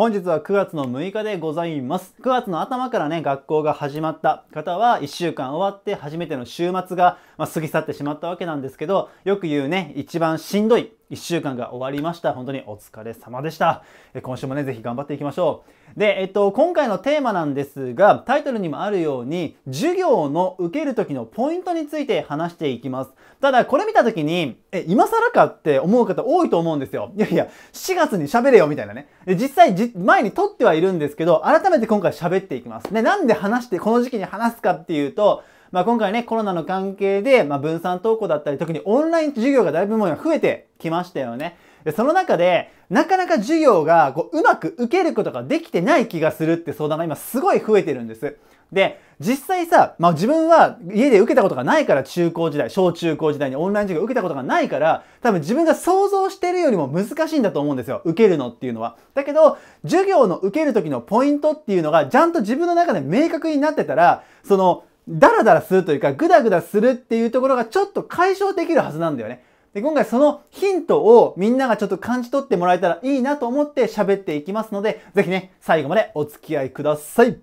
本日は9月の6日でございます。9月の頭からね、学校が始まった方は1週間終わって初めての週末が、ま過ぎ去ってしまったわけなんですけど、よく言うね、一番しんどい1週間が終わりました。本当にお疲れ様でした。今週もね、ぜひ頑張っていきましょう。で、えっと、今回のテーマなんですが、タイトルにもあるように、授業の受ける時のポイントについて話していきます。ただ、これ見た時に、え、今更かって思う方多いと思うんですよ。いやいや、4月に喋れよみたいなね。実際、前に撮ってはいるんですけど、改めて今回喋っていきます。で、なんで話して、この時期に話すかっていうと、まあ、今回ね、コロナの関係で、まあ、分散登校だったり、特にオンライン授業がだいぶもう増えてきましたよね。で、その中で、なかなか授業がこううまく受けることができてない気がするって相談が今すごい増えてるんです。で、実際さ、まあ自分は家で受けたことがないから中高時代、小中高時代にオンライン授業受けたことがないから、多分自分が想像してるよりも難しいんだと思うんですよ。受けるのっていうのは。だけど、授業の受ける時のポイントっていうのが、ちゃんと自分の中で明確になってたら、その、ダラダラするというか、グダグダするっていうところがちょっと解消できるはずなんだよね。で、今回そのヒントをみんながちょっと感じ取ってもらえたらいいなと思って喋っていきますので、ぜひね、最後までお付き合いください。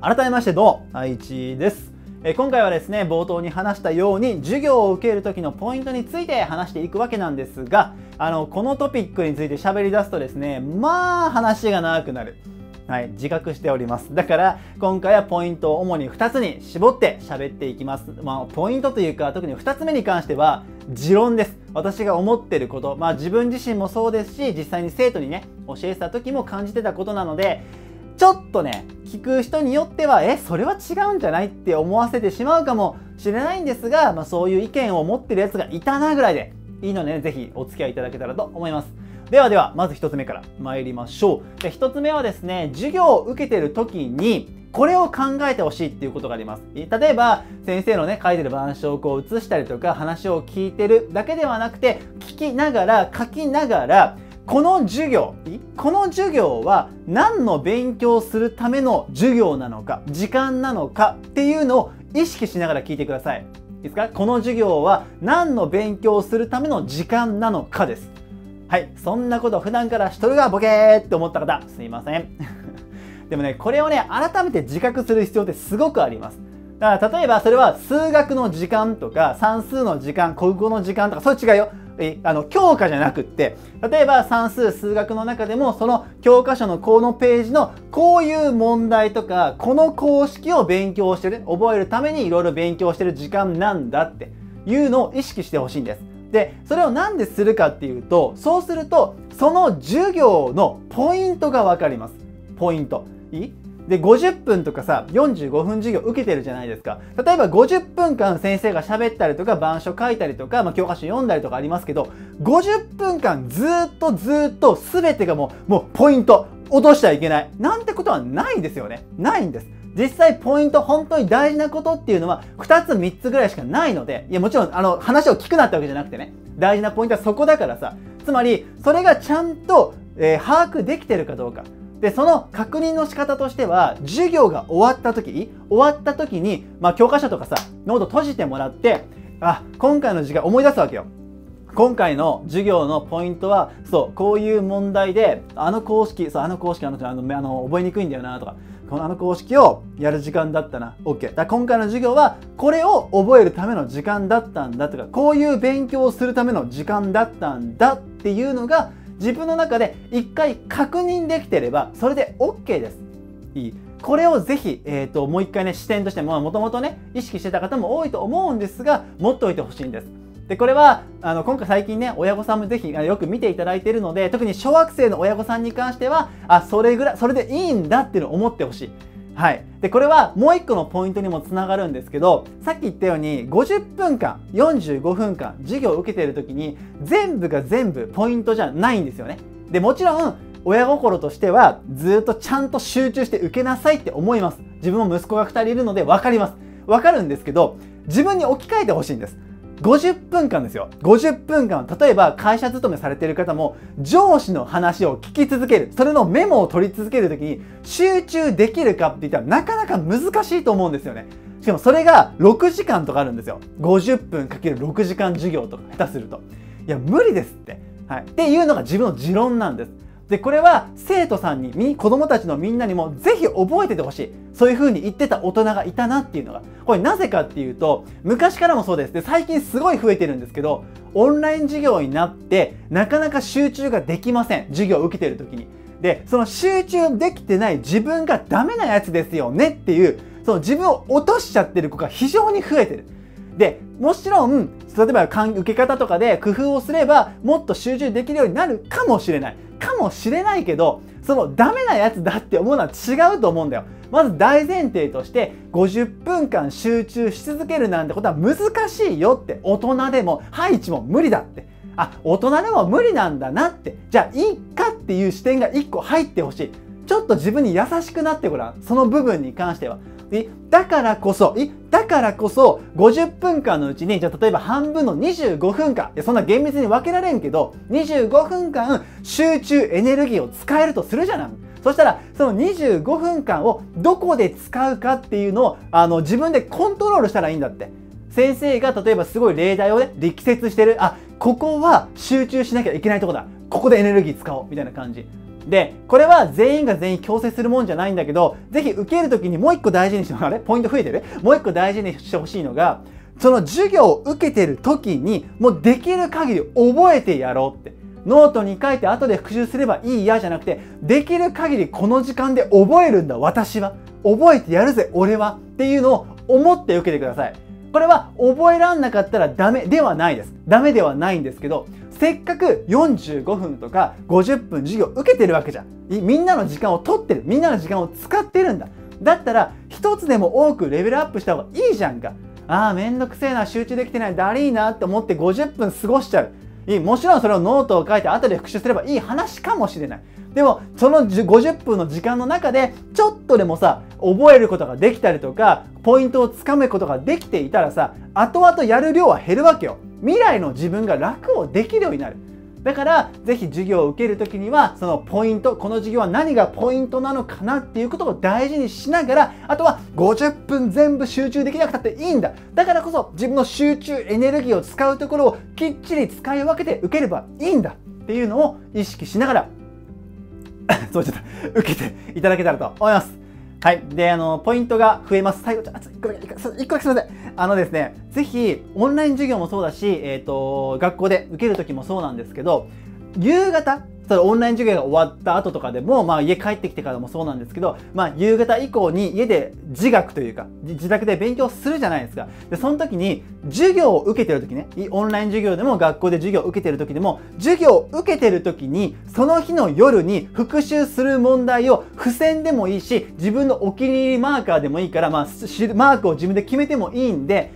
改めましてどうも、愛知です。え今回はですね、冒頭に話したように、授業を受ける時のポイントについて話していくわけなんですが、あの、このトピックについて喋り出すとですね、まあ話が長くなる。はい、自覚しております。だから、今回はポイントを主に2つに絞って喋っていきます。まあ、ポイントというか、特に2つ目に関しては、持論です。私が思ってること。まあ、自分自身もそうですし、実際に生徒にね、教えてた時も感じてたことなので、ちょっとね、聞く人によっては、え、それは違うんじゃないって思わせてしまうかもしれないんですが、まあ、そういう意見を持ってるやつがいたなぐらいでいいので、ね、ぜひお付き合いいただけたらと思います。ではでは、まず1つ目から参りましょう。で1つ目はですね、授業を受けてる時に、これを考えてほしいっていうことがあります。例えば、先生のね、書いてる板書をこう映したりとか、話を聞いてるだけではなくて、聞きながら、書きながら、この授業、この授業は何の勉強するための授業なのか、時間なのかっていうのを意識しながら聞いてください。いいですか？この授業は何の勉強するための時間なのかです。はい、そんなこと普段からしとるがボケーって思った方、すいません。でもね、これをね、改めて自覚する必要ってすごくあります。だから例えばそれは数学の時間とか算数の時間、国語の時間とかそういうよ。えあの教科じゃなくって例えば算数数学の中でもその教科書のこのページのこういう問題とかこの公式を勉強してる覚えるためにいろいろ勉強してる時間なんだっていうのを意識してほしいんです。でそれを何でするかっていうとそうするとその授業のポイントが分かります。ポイント。いい？で50分とかさ45分授業受けてるじゃないですか。例えば50分間先生が喋ったりとか板書書いたりとか、まあ、教科書読んだりとかありますけど50分間ずっとずっと全てがもうもうポイント。落としちゃいけない。なんてことはないですよね。ないんです。実際ポイント本当に大事なことっていうのは2つ3つぐらいしかないのでいやもちろんあの話を聞くなってわけじゃなくてね。大事なポイントはそこだからさ。つまりそれがちゃんと、えー、把握できてるかどうか。でその確認の仕方としては授業が終わった時終わった時に、まあ、教科書とかさノート閉じてもらってあ今回の時間思い出すわけよ。今回の授業のポイントはそうこういう問題であの公式そうあの公式あのあのあの覚えにくいんだよなとか。このあの公式をやる時間だったな OK だ今回の授業はこれを覚えるための時間だったんだとかこういう勉強をするための時間だったんだっていうのが自分の中で一回確認できてればそれで OK です。いいこれをぜひ、えーと、もう一回ね視点としてもともとね意識してた方も多いと思うんですが持っておいてほしいんです。でこれはあの今回最近ね親御さんもぜひよく見ていただいているので特に小学生の親御さんに関してはあそれぐらいそれでいいんだっていうのを思ってほしい。はい、でこれはもう1個のポイントにもつながるんですけどさっき言ったように50分間45分間授業を受けている時に全部が全部ポイントじゃないんですよね。でもちろん親心としてはずっとちゃんと集中して受けなさいって思います。自分も息子が2人いるので分かります。分かるんですけど自分に置き換えてほしいんです。50分間ですよ。50分間、例えば会社勤めされている方も、上司の話を聞き続ける、それのメモを取り続けるときに、集中できるかって言ったらなかなか難しいと思うんですよね。しかもそれが6時間とかあるんですよ。50分かける6時間授業とか下手すると。いや、無理ですって。はい、っていうのが自分の持論なんですでこれは生徒さんに子供たちのみんなにもぜひ覚えててほしい。そういう風に言ってた大人がいたなっていうのが。これなぜかっていうと昔からもそうです。で最近すごい増えてるんですけどオンライン授業になってなかなか集中ができません。授業を受けてる時に。でその集中できてない自分がダメなやつですよねっていうその自分を落としちゃってる子が非常に増えてる。でもちろん例えば受け方とかで工夫をすればもっと集中できるようになるかもしれない。かもしれないけどそのダメなやつだって思うのは違うと思うんだよ。まず大前提として50分間集中し続けるなんてことは難しいよって。大人でも配置も無理だって。あ大人でも無理なんだなって。じゃあいいかっていう視点が1個入ってほしい。ちょっと自分に優しくなってごらんその部分に関してはだからこそ、だからこそ、50分間のうちに、じゃあ例えば半分の25分間、そんな厳密に分けられんけど、25分間集中エネルギーを使えるとするじゃない。そしたら、その25分間をどこで使うかっていうのを、あの、自分でコントロールしたらいいんだって。先生が例えばすごい例題をね、力説してる。あ、ここは集中しなきゃいけないとこだ。ここでエネルギー使おう。みたいな感じ。で、これは全員が全員強制するもんじゃないんだけど、ぜひ受けるときにもう一個大事にしてもらう。ポイント増えてる？もう一個大事にしてほしいのが、その授業を受けてる時に、もうできる限り覚えてやろうって。ノートに書いて後で復習すればいいやじゃなくて、できる限りこの時間で覚えるんだ、私は。覚えてやるぜ、俺は。っていうのを思って受けてください。これは覚えらんなかったらダメではないです。ダメではないんですけど、せっかく45分とか50分授業受けてるわけじゃん。みんなの時間を取ってる。みんなの時間を使ってるんだ。だったら、一つでも多くレベルアップした方がいいじゃんか。ああ、めんどくせえな、集中できてない、だりーなって思って50分過ごしちゃう。いいもちろんそれをノートを書いて後で復習すればいい話かもしれない。でも、その50分の時間の中で、ちょっとでもさ、覚えることができたりとか、ポイントをつかむことができていたらさ、後々やる量は減るわけよ。未来の自分が楽をできるようになる。だから、ぜひ授業を受けるときには、そのポイント、この授業は何がポイントなのかなっていうことを大事にしながら、あとは50分全部集中できなくたっていいんだ。だからこそ、自分の集中エネルギーを使うところをきっちり使い分けて受ければいいんだっていうのを意識しながら、そうちょっと受けていただけたらと思います。はい。で、あの、ポイントが増えます。最後、ちょ、1個だけ、1個だけすみません。あのですね、ぜひ、オンライン授業もそうだし、えっ、ー、と、学校で受けるときもそうなんですけど、夕方、そのオンライン授業が終わった後とかでも、まあ、家帰ってきてからもそうなんですけど、まあ、夕方以降に家で自学というか自宅で勉強するじゃないですか。でその時に授業を受けてる時ねオンライン授業でも学校で授業を受けてる時でも授業を受けてる時にその日の夜に復習する問題を付箋でもいいし自分のお気に入りマーカーでもいいから、まあ、マークを自分で決めてもいいんで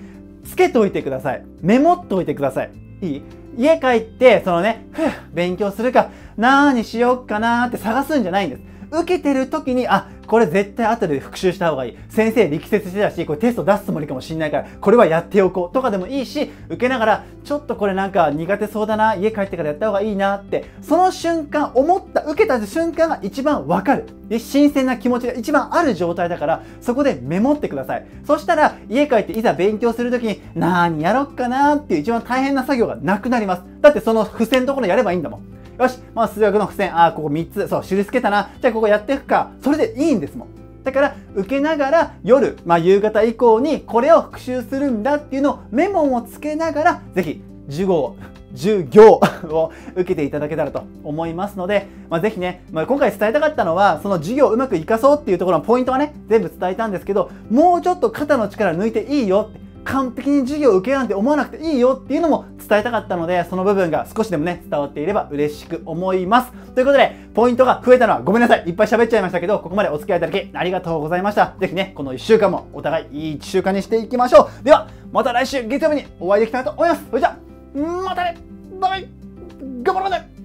つけておいてください。メモっておいてください。いい？家帰って、そのね、勉強するか、何しよっかなって探すんじゃないんです。受けてる時に、あ、これ絶対後で復習した方がいい。先生力説してたし、これテスト出すつもりかもしんないから、これはやっておこうとかでもいいし、受けながら、ちょっとこれなんか苦手そうだな、家帰ってからやった方がいいなって、その瞬間、思った、受けた瞬間が一番わかる。で、新鮮な気持ちが一番ある状態だから、そこでメモってください。そしたら、家帰っていざ勉強するときに、何やろっかなっていう一番大変な作業がなくなります。だってその付箋のところやればいいんだもん。よし、まあ、数学の付箋、ああ、ここ3つ、そう、印つけたな。じゃあここやっていくか。それでいいんですもん。だから受けながら夜、まあ、夕方以降にこれを復習するんだっていうのをメモをつけながらぜひ授業授業を 受けていただけたらと思いますので、まあ、ぜひね、まあ、今回伝えたかったのはその授業をうまく活かそうっていうところのポイントはね全部伝えたんですけどもうちょっと肩の力抜いていいよって完璧に授業を受けようなんて思わなくていいよっていうのも伝えたかったので、その部分が少しでもね、伝わっていれば嬉しく思います。ということで、ポイントが増えたのはごめんなさい。いっぱい喋っちゃいましたけど、ここまでお付き合いいただきありがとうございました。ぜひね、この1週間もお互いいい1週間にしていきましょう。では、また来週月曜日にお会いできたらと思います。それじゃあ、またねバイバイ頑張ろうね